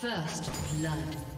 First blood.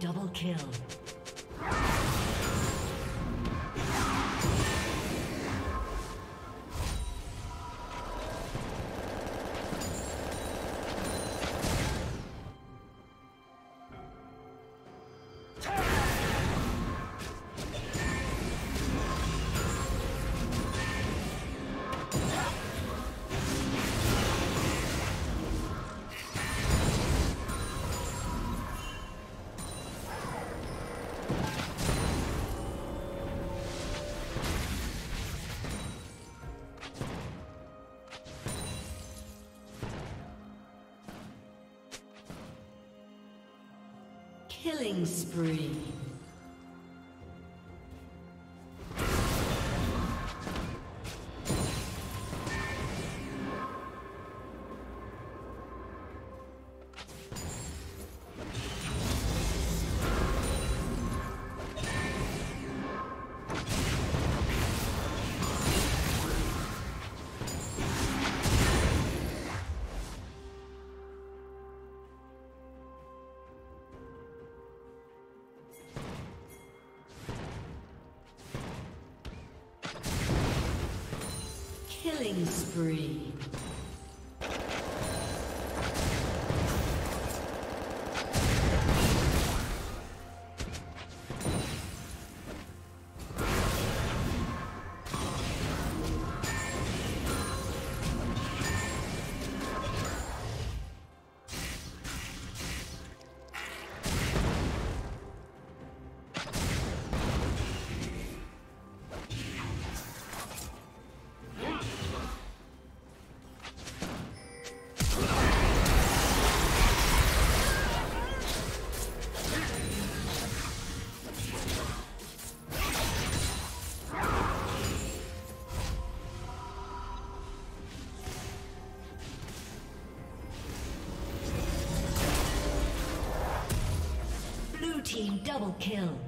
Double kill. Killing spree. Spree. Double kill.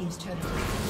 Team's turret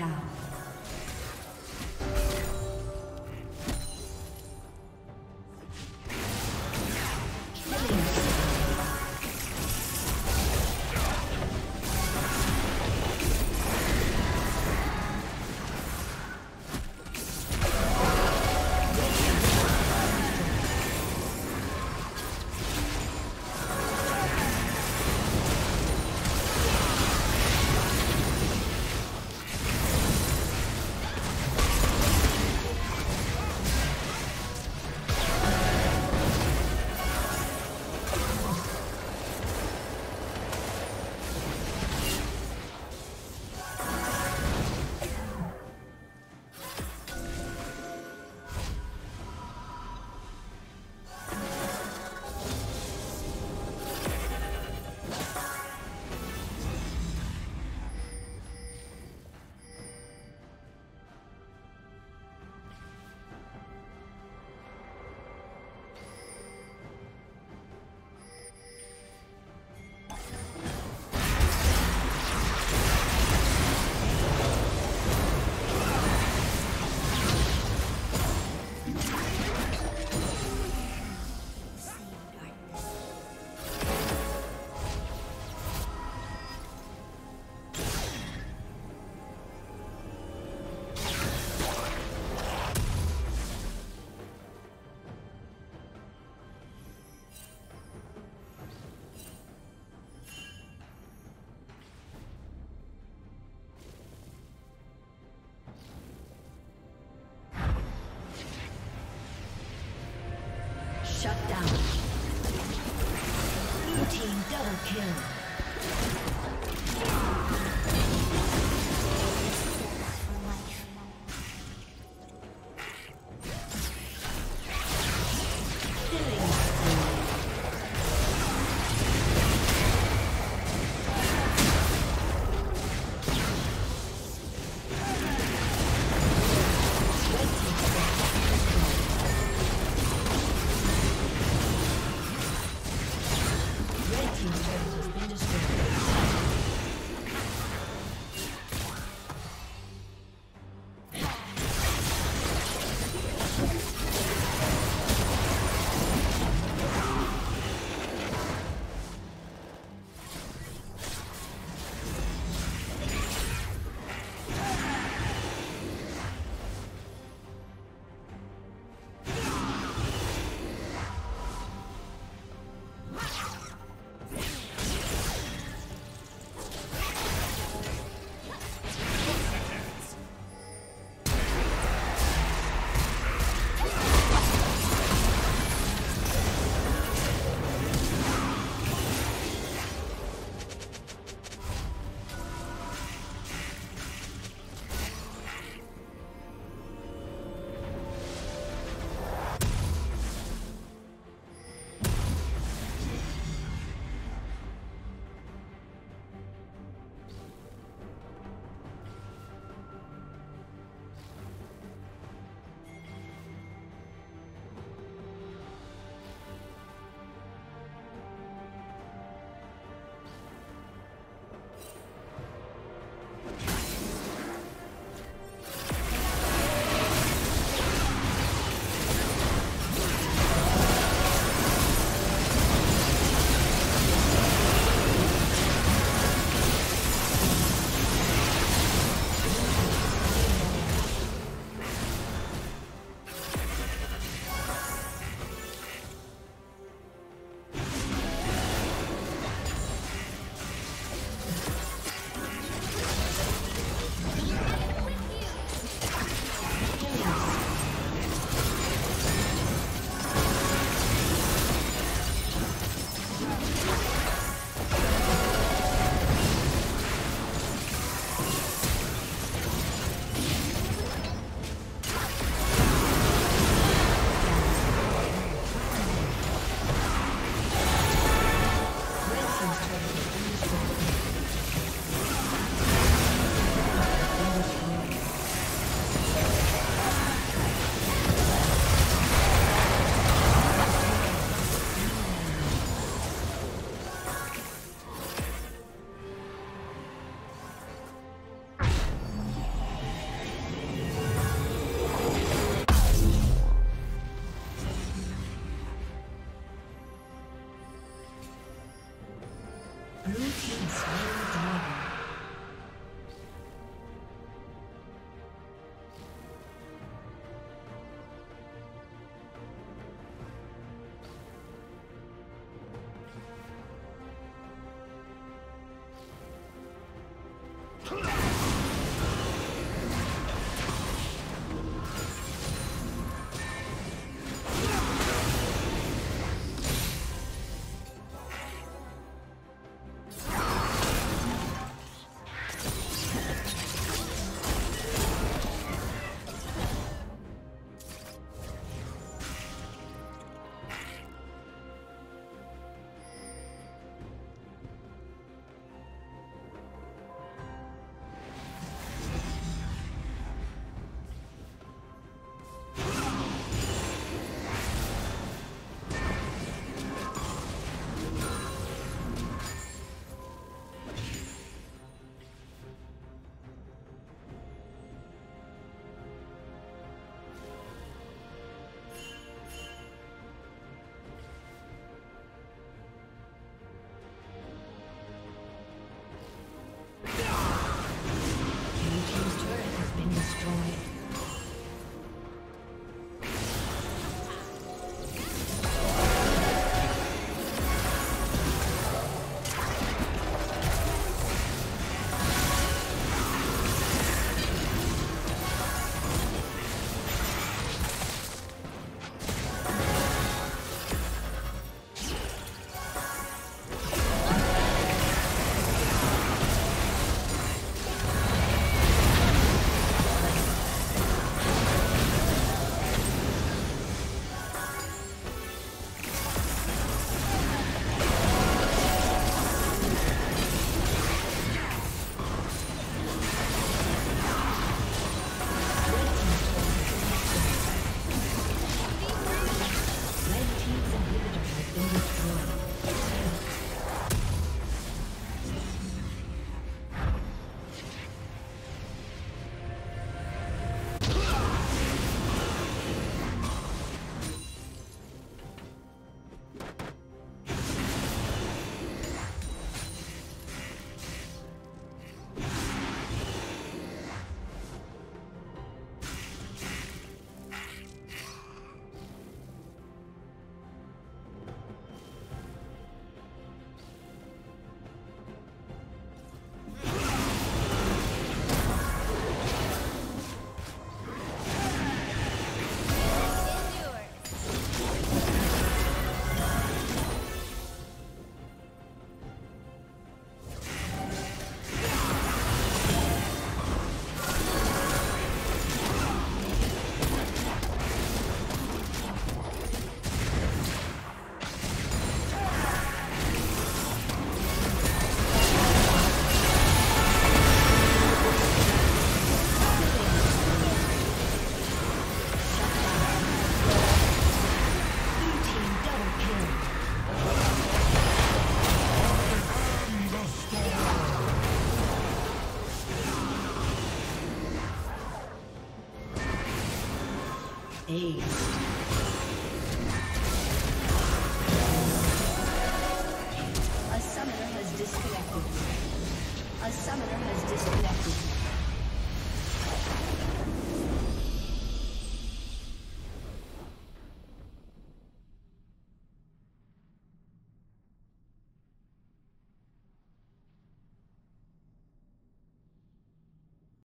down.